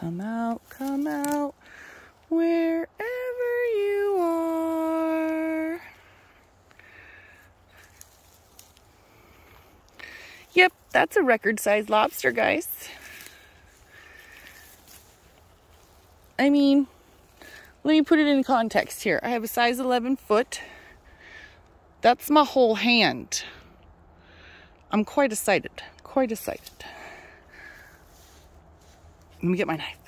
Come out, come out, wherever you are. Yep, that's a record-sized lobster, guys. I mean, let me put it in context here. I have a size 11 foot. That's my whole hand. I'm quite excited, quite excited. Let me get my knife.